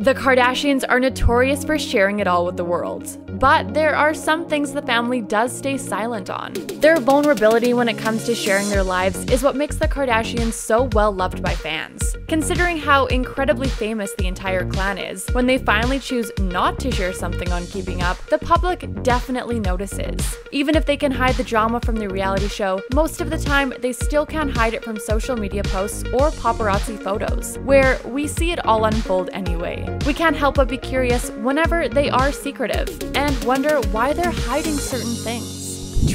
The Kardashians are notorious for sharing it all with the world, but there are some things the family does stay silent on. Their vulnerability when it comes to sharing their lives is what makes the Kardashians so well loved by fans. Considering how incredibly famous the entire clan is, when they finally choose not to share something on Keeping Up, the public definitely notices. Even if they can hide the drama from the reality show, most of the time they still can't hide it from social media posts or paparazzi photos, where we see it all unfold anyway. We can't help but be curious whenever they are secretive and wonder why they're hiding certain things.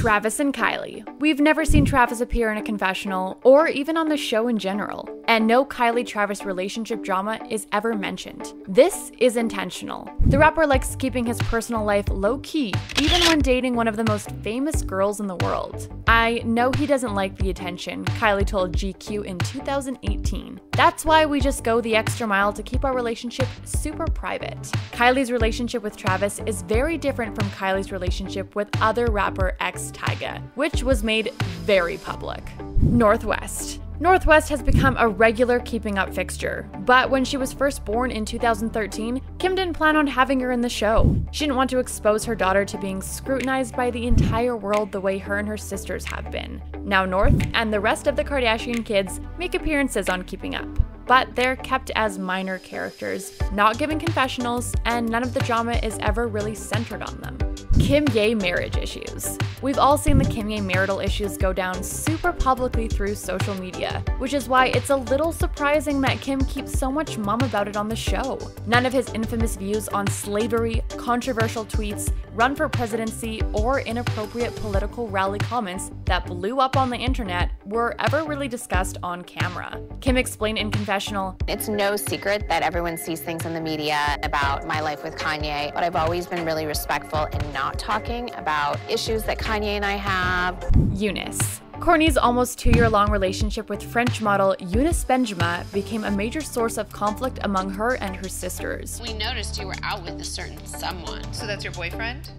Travis and Kylie. We've never seen Travis appear in a confessional or even on the show in general, and no Kylie Travis relationship drama is ever mentioned. This is intentional. The rapper likes keeping his personal life low key, even when dating one of the most famous girls in the world. I know he doesn't like the attention, Kylie told GQ in 2018. That's why we just go the extra mile to keep our relationship super private. Kylie's relationship with Travis is very different from Kylie's relationship with other rapper ex Tyga, which was made very public. North West. Northwest has become a regular keeping up fixture, but when she was first born in 2013, Kim didn't plan on having her in the show. She didn't want to expose her daughter to being scrutinized by the entire world the way her and her sisters have been. Now, North and the rest of the Kardashian kids make appearances on Keeping Up but they're kept as minor characters, not given confessionals, and none of the drama is ever really centered on them. Kimye marriage issues. We've all seen the Kimye marital issues go down super publicly through social media, which is why it's a little surprising that Kim keeps so much mum about it on the show. None of his infamous views on slavery, controversial tweets, run for presidency, or inappropriate political rally comments that blew up on the internet were ever really discussed on camera. Kim explained in confessional It's no secret that everyone sees things in the media about my life with Kanye, but I've always been really respectful in not talking about issues that Kanye and I have. Younes. Kourtney's almost two year long relationship with French model Younes Bendjima became a major source of conflict among her and her sisters. We noticed you were out with a certain someone. So that's your boyfriend?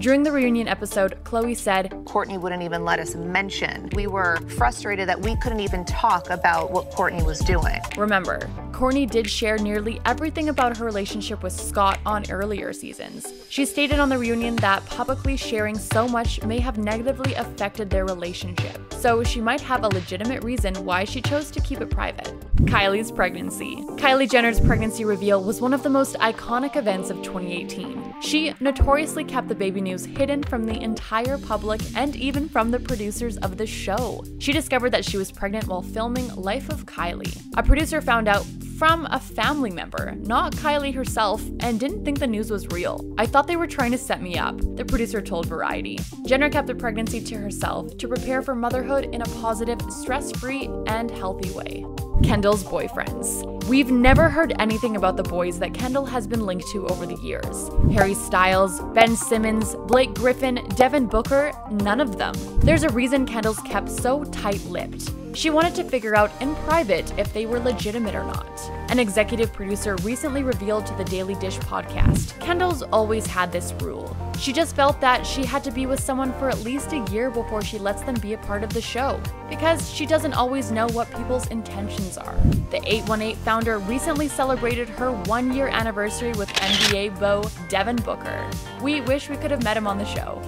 During the reunion episode, Khloe said, Kourtney wouldn't even let us mention. We were frustrated that we couldn't even talk about what Kourtney was doing. Remember, Kourtney did share nearly everything about her relationship with Scott on earlier seasons. She stated on the reunion that publicly sharing so much may have negatively affected their relationship, so she might have a legitimate reason why she chose to keep it private. Kylie's pregnancy. Kylie Jenner's pregnancy reveal was one of the most iconic events of 2018. She notoriously kept the baby news hidden from the entire public and even from the producers of the show. She discovered that she was pregnant while filming Life of Kylie. A producer found out from a family member, not Kylie herself, and didn't think the news was real. I thought they were trying to set me up, the producer told Variety. Jenner kept the pregnancy to herself to prepare for motherhood in a positive, stress free, and healthy way. Kendall's boyfriends. We've never heard anything about the boys that Kendall has been linked to over the years. Harry Styles, Ben Simmons, Blake Griffin, Devin Booker, none of them. There's a reason Kendall's kept so tight lipped. She wanted to figure out in private if they were legitimate or not. An executive producer recently revealed to the Daily Dish podcast Kendall's always had this rule. She just felt that she had to be with someone for at least a year before she lets them be a part of the show, because she doesn't always know what people's intentions are. The 818 founder recently celebrated her one year anniversary with NBA beau Devin Booker. We wish we could have met him on the show.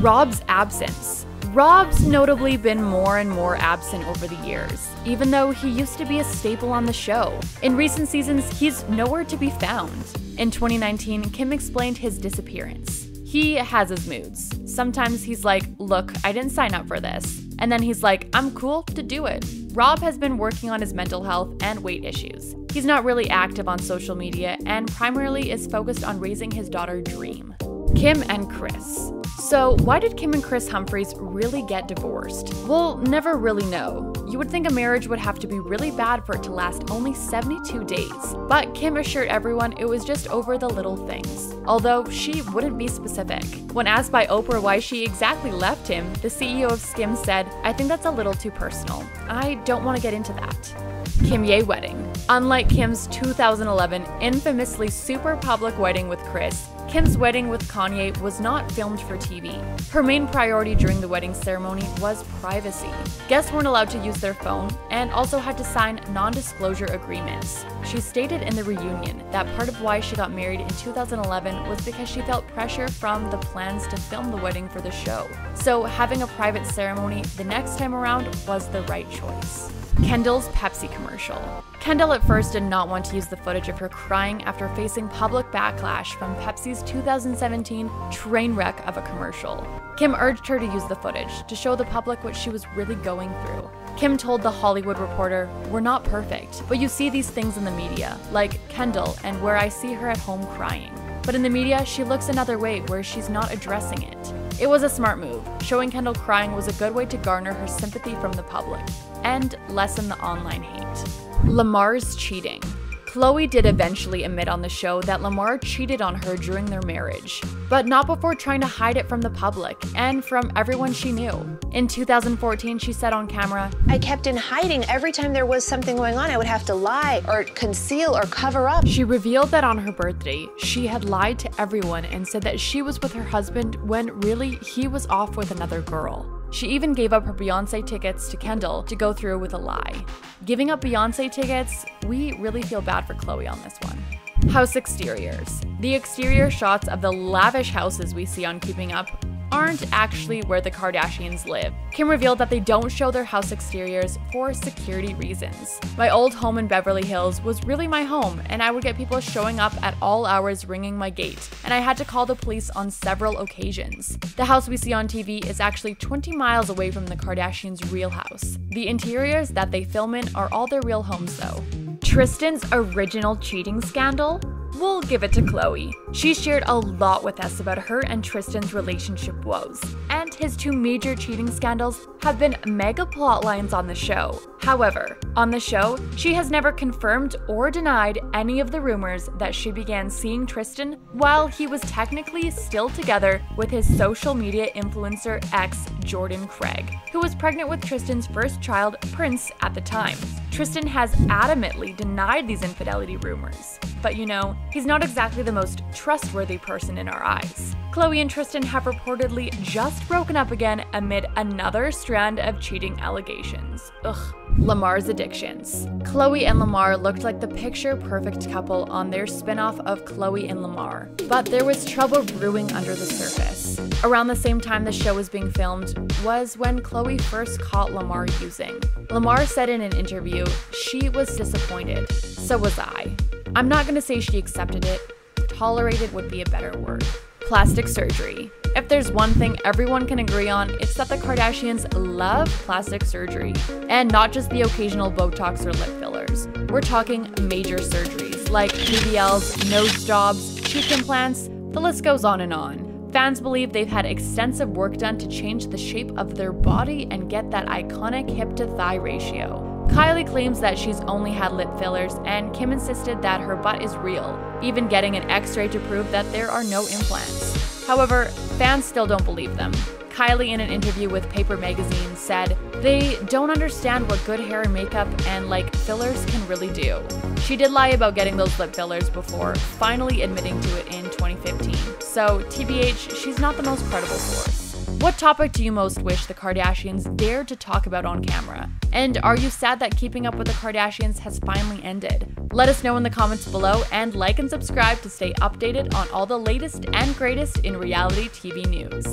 Rob's absence. Rob's notably been more and more absent over the years, even though he used to be a staple on the show. In recent seasons, he's nowhere to be found. In 2019, Kim explained his disappearance. He has his moods. Sometimes he's like, Look, I didn't sign up for this. And then he's like, I'm cool to do it. Rob has been working on his mental health and weight issues. He's not really active on social media and primarily is focused on raising his daughter Dream. Kim and Kris. So, why did Kim and Kris Humphries really get divorced? We'll never really know. You would think a marriage would have to be really bad for it to last only 72 days. But Kim assured everyone it was just over the little things, although she wouldn't be specific. When asked by Oprah why she exactly left him, the CEO of Skims said, I think that's a little too personal. I don't want to get into that. Kimye wedding. Unlike Kim's 2011 infamously super public wedding with Kris, Kim's wedding with Kanye was not filmed for TV. Her main priority during the wedding ceremony was privacy. Guests weren't allowed to use their phone and also had to sign non disclosure agreements. She stated in the reunion that part of why she got married in 2011 was because she felt pressure from the plans to film the wedding for the show. So, having a private ceremony the next time around was the right choice. Kendall's Pepsi commercial. Kendall at first did not want to use the footage of her crying after facing public backlash from Pepsi's 2017 train wreck of a commercial. Kim urged her to use the footage to show the public what she was really going through. Kim told The Hollywood Reporter, We're not perfect, but you see these things in the media, like Kendall and where I see her at home crying. But in the media, she looks another way where she's not addressing it. It was a smart move. Showing Kendall crying was a good way to garner her sympathy from the public and lessen the online hate. Lamar's cheating. Khloe did eventually admit on the show that Lamar cheated on her during their marriage, but not before trying to hide it from the public and from everyone she knew. In 2014, she said on camera, I kept in hiding. Every time there was something going on, I would have to lie or conceal or cover up. She revealed that on her birthday, she had lied to everyone and said that she was with her husband when really he was off with another girl. She even gave up her Beyonce tickets to Kendall to go through with a lie. Giving up Beyonce tickets, we really feel bad for Khloe on this one. House exteriors. The exterior shots of the lavish houses we see on Keeping Up aren't actually where the Kardashians live. Kim revealed that they don't show their house exteriors for security reasons. My old home in Beverly Hills was really my home, and I would get people showing up at all hours ringing my gate, and I had to call the police on several occasions. The house we see on TV is actually 20 miles away from the Kardashians' real house. The interiors that they film in are all their real homes, though. Tristan's original cheating scandal? We'll give it to Khloe. She shared a lot with us about her and Tristan's relationship woes, and his two major cheating scandals have been mega plot lines on the show. However, on the show, she has never confirmed or denied any of the rumors that she began seeing Tristan while he was technically still together with his social media influencer ex, Jordan Craig, who was pregnant with Tristan's first child, Prince, at the time. Tristan has adamantly denied these infidelity rumors. But you know, he's not exactly the most trustworthy person in our eyes. Khloe and Tristan have reportedly just broken up again amid another strand of cheating allegations. Ugh. Lamar's addictions. Khloe and Lamar looked like the picture perfect couple on their spin off of Khloe and Lamar, but there was trouble brewing under the surface. Around the same time the show was being filmed was when Khloe first caught Lamar using. Lamar said in an interview, she was disappointed. So was I. I'm not gonna say she accepted it, tolerated would be a better word. Plastic surgery. If there's one thing everyone can agree on, it's that the Kardashians love plastic surgery. And not just the occasional Botox or lip fillers. We're talking major surgeries like BBLs, nose jobs, cheek implants, the list goes on and on. Fans believe they've had extensive work done to change the shape of their body and get that iconic hip to thigh ratio. Kylie claims that she's only had lip fillers, and Kim insisted that her butt is real, even getting an x ray to prove that there are no implants. However, fans still don't believe them. Kylie, in an interview with Paper Magazine, said they don't understand what good hair and makeup and like fillers can really do. She did lie about getting those lip fillers before finally admitting to it in 2015. So, TBH, she's not the most credible source. What topic do you most wish the Kardashians dared to talk about on camera? And are you sad that keeping up with the Kardashians has finally ended? Let us know in the comments below and like and subscribe to stay updated on all the latest and greatest in reality TV news.